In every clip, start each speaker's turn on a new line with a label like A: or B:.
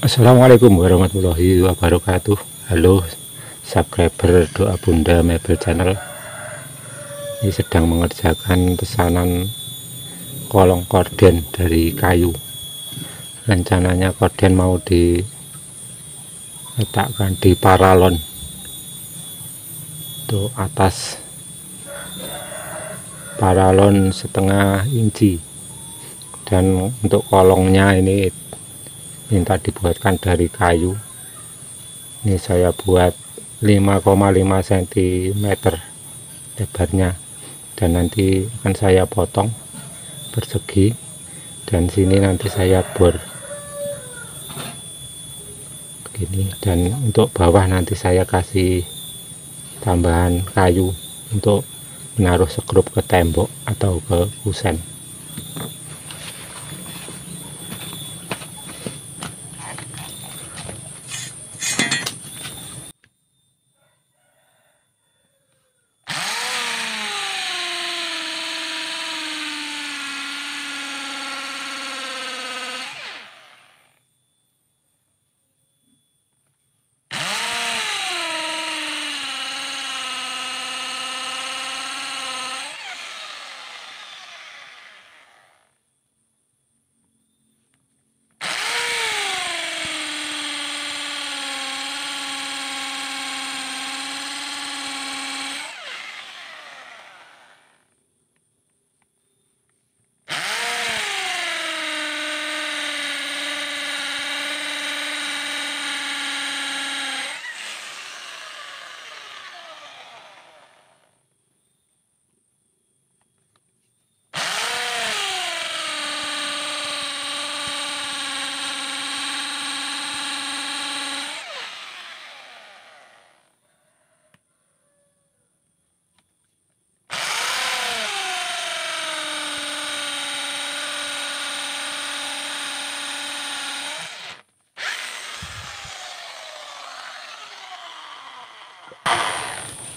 A: Assalamualaikum warahmatullahi wabarakatuh. Halo subscriber doa bunda mebel channel. Ini sedang mengerjakan pesanan kolong korden dari kayu. Rencananya korden mau diletakkan di paralon Untuk atas paralon setengah inci. Dan untuk kolongnya ini minta dibuatkan dari kayu. Ini saya buat 5,5 cm lebarnya. Dan nanti akan saya potong persegi dan sini nanti saya bor. Begini. Dan untuk bawah nanti saya kasih tambahan kayu untuk menaruh sekrup ke tembok atau ke kusen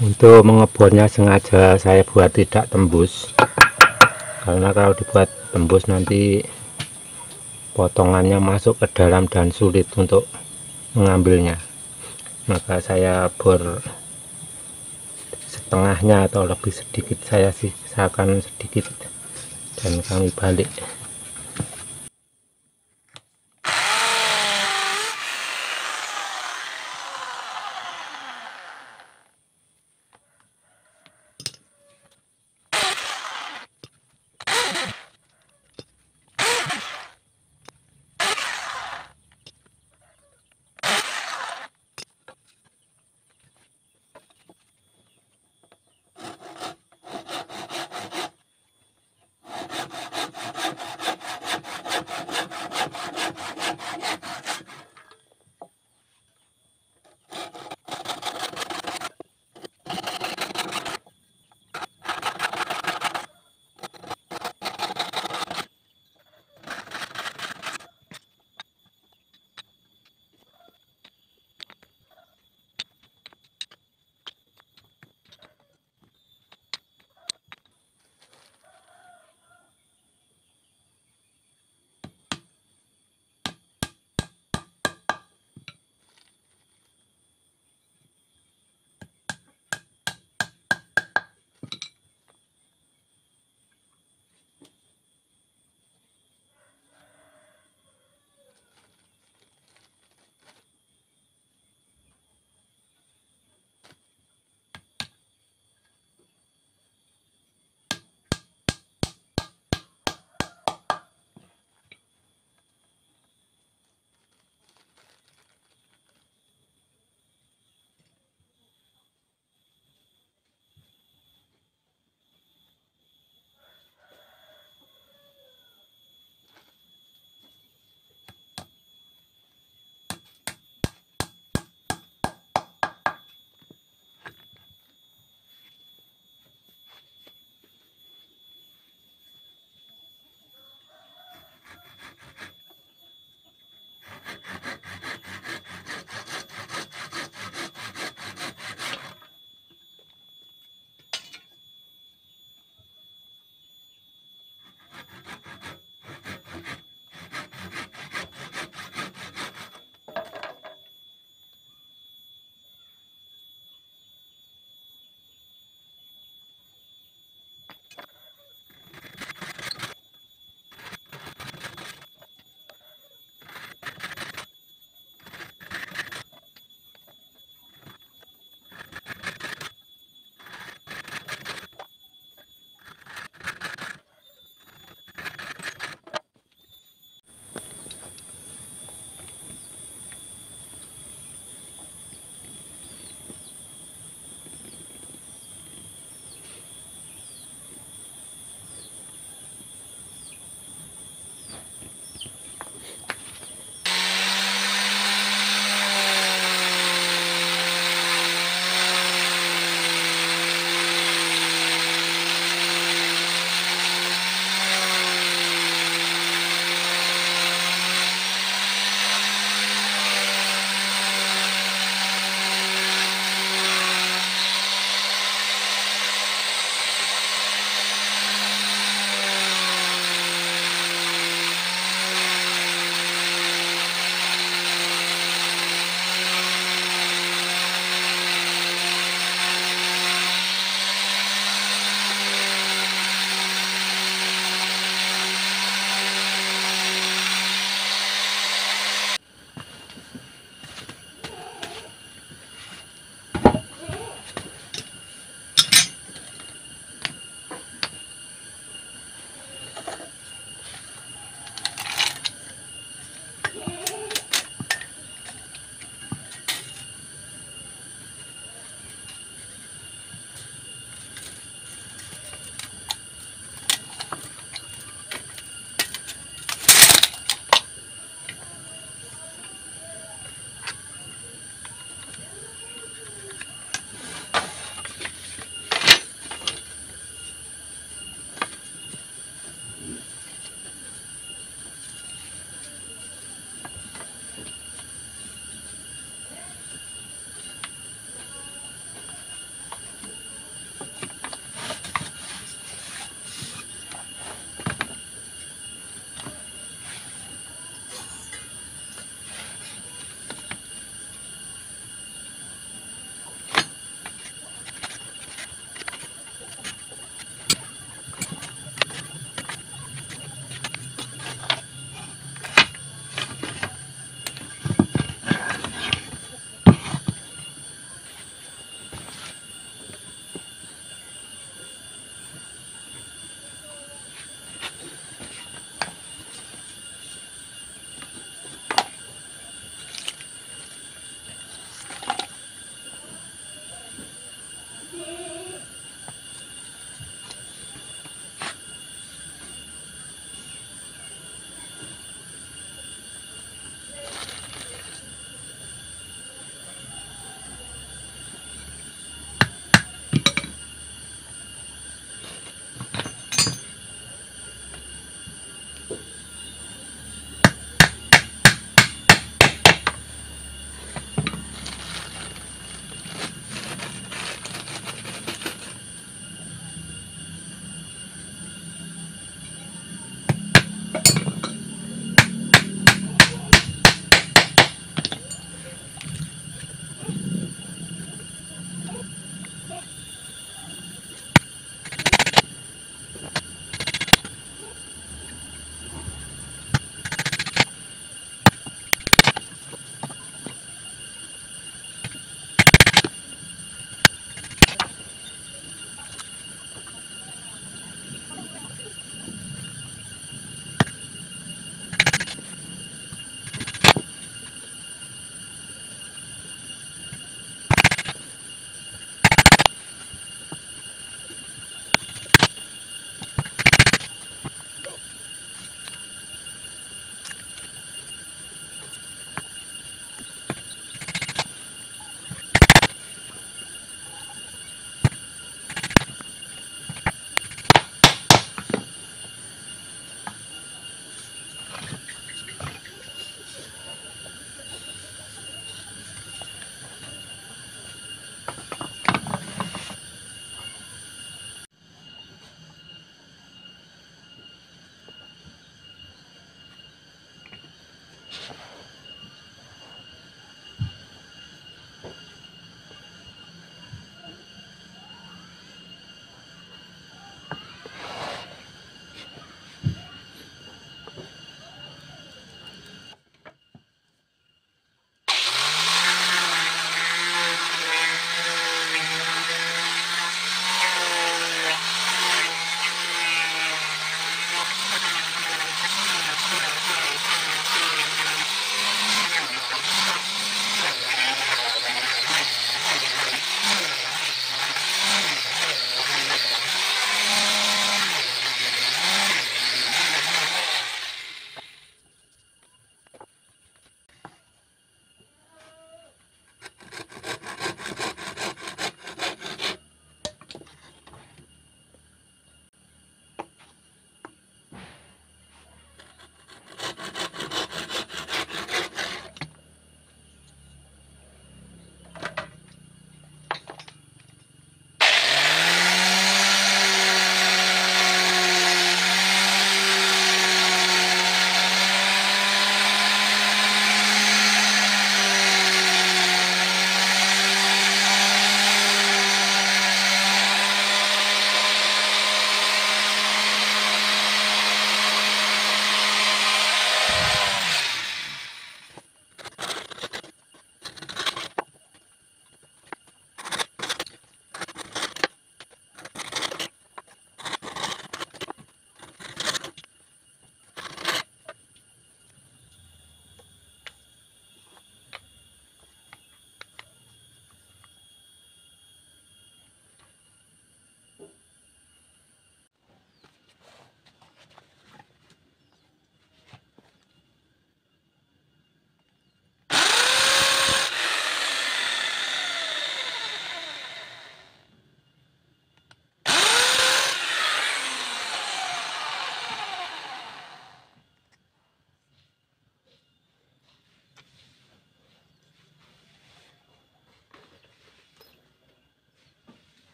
A: untuk mengebornya sengaja saya buat tidak tembus. Karena kalau dibuat tembus nanti potongannya masuk ke dalam dan sulit untuk mengambilnya. Maka saya bor setengahnya atau lebih sedikit saya sisakan sedikit dan kami balik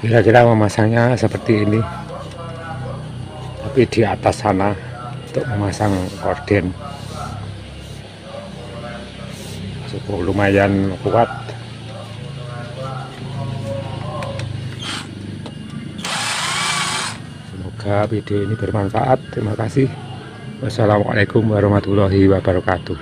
A: kira-kira memasangnya seperti ini. Tapi di atas sana untuk memasang korden. Cukup lumayan kuat. Semoga video ini bermanfaat. Terima kasih. Wassalamualaikum warahmatullahi wabarakatuh